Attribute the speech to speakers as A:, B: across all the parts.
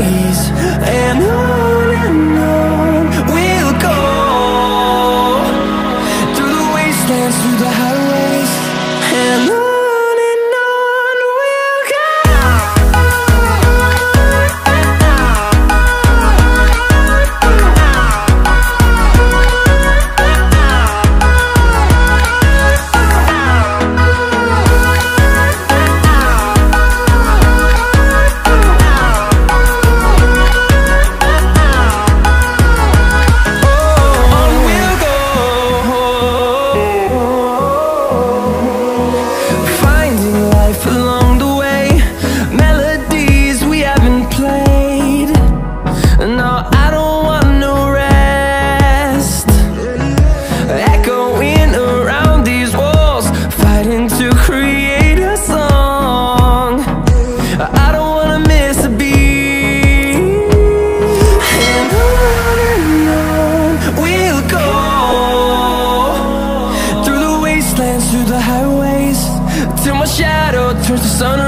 A: days life alone. sun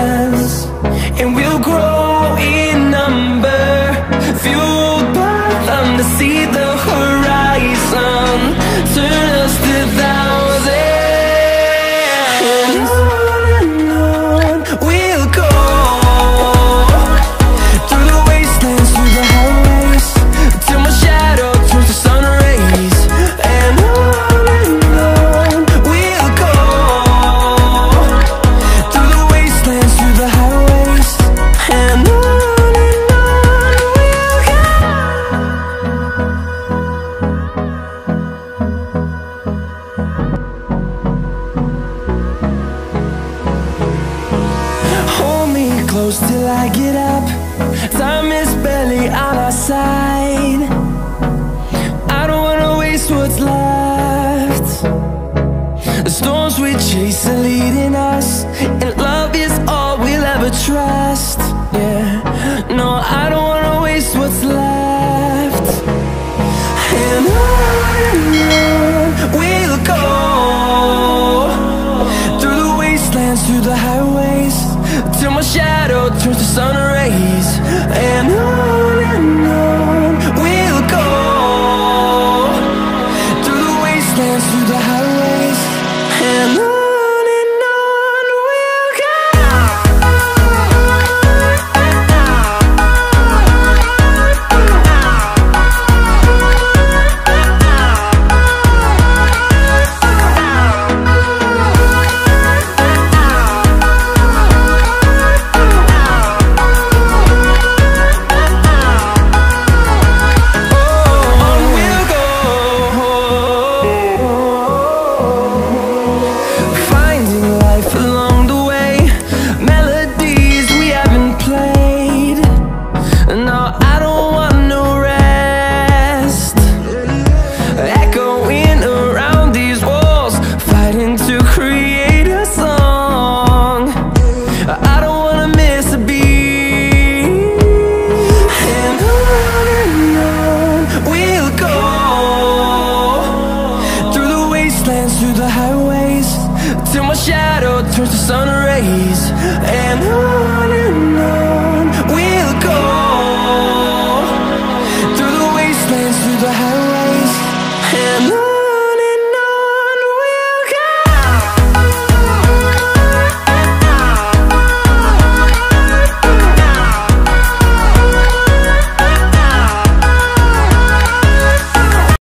A: through the house.